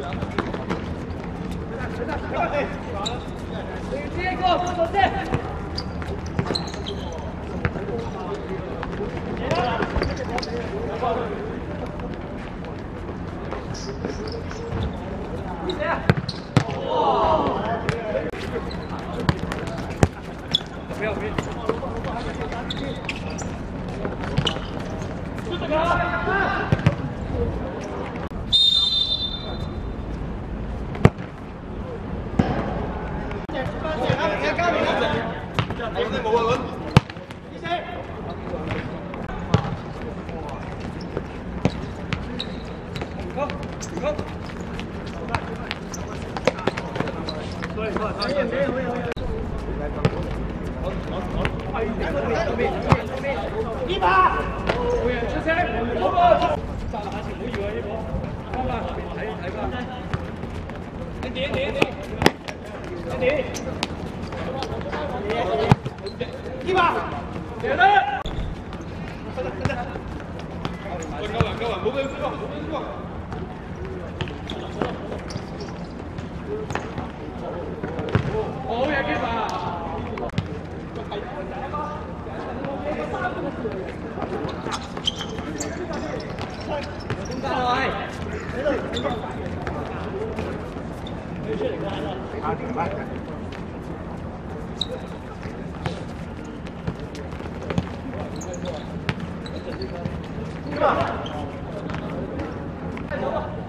Realmente. 一把，會員出聲，好啊！下次唔好要啊呢波，翻翻後面睇睇翻。你點點點？你點？一把，贏啦！夠啦夠啦，冇俾佢輸啊！冇俾佢輸啊！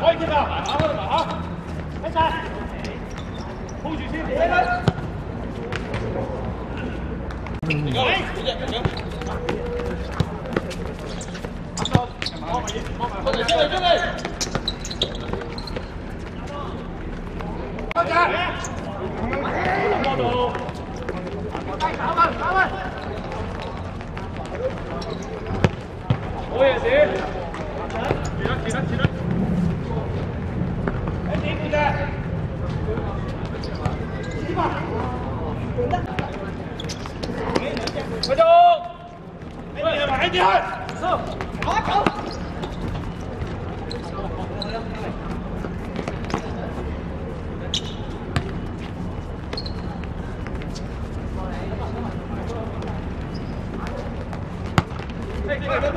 開添啊！打開埋嚇，一齊，hold 住先，睇睇。哎不行点快点不能走我带三我也行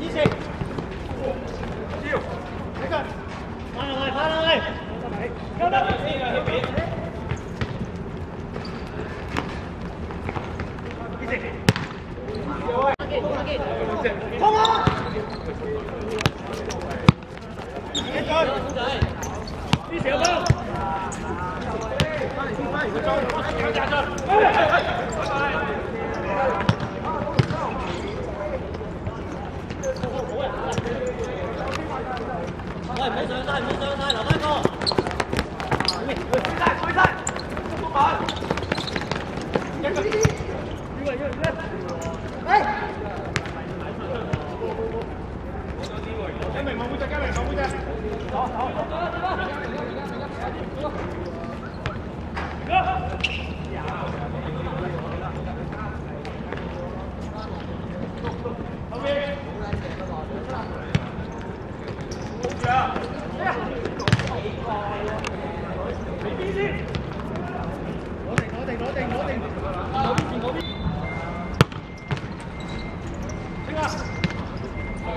Easy. Deal. Take up. Phan ơi, Phan ơi. Đâu đâu. Không á. Hết rồi. Đi xỉu không? Thank you. 喂，唔好上曬，唔好上曬，留翻個。喂，舉曬，舉曬，公板。跟住，要嚟要嚟咧。喂。Jangan main, mampu jangan main, mampu jangan. Tahu, tahu. Go.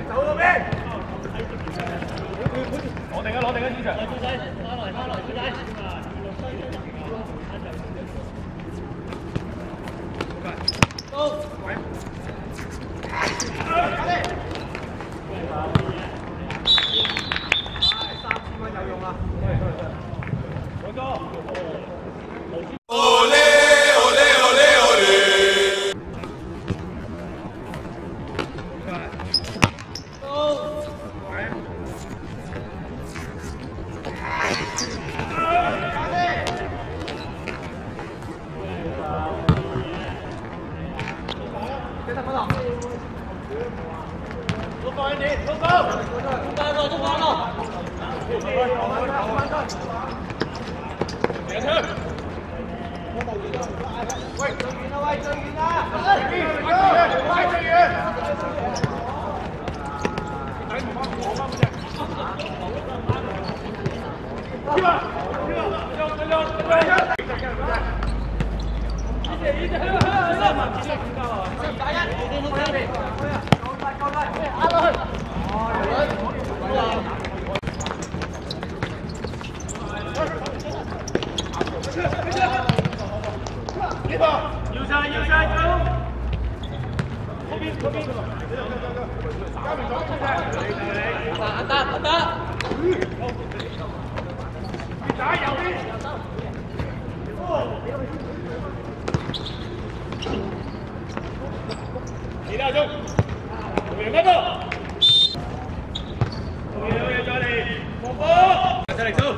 走到边，我定啦，我定啦，主席。走着，走着，走着。坚持。喂，最远了，喂，最远了。哎，快，快，快，快最远。李大中，球員跟到，球員要再嚟防波，出嚟做，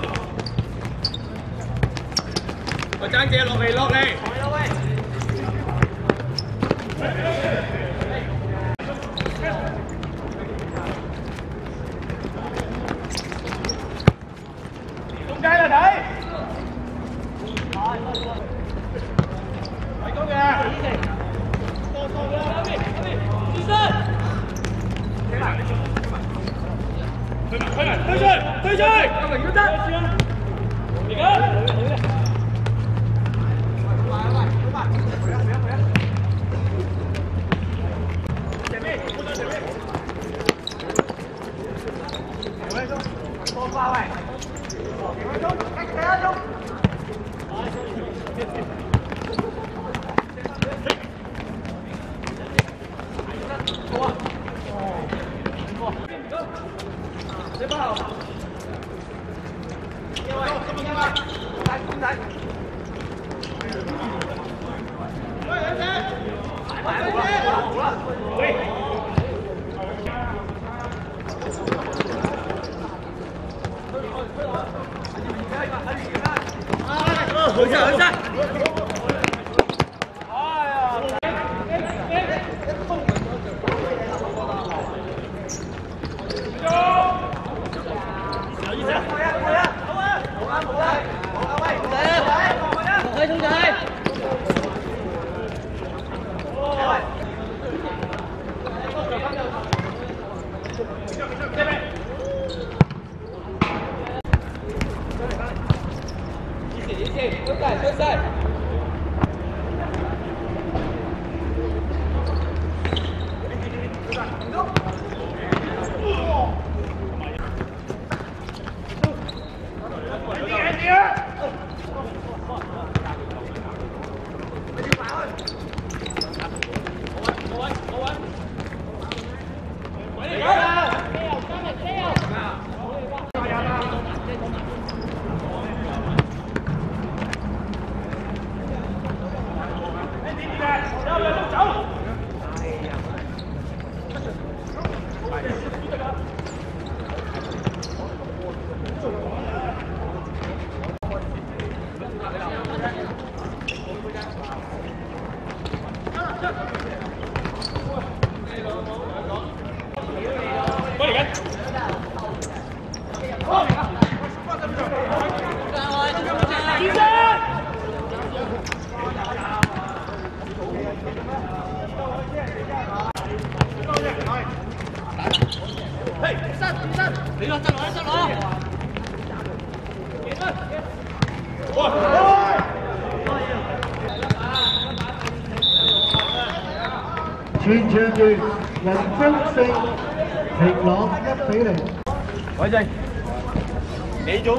個爭者落嚟落嚟。Vào. 어디야 어디야 中胜，晴朗一比零。伟正，你做。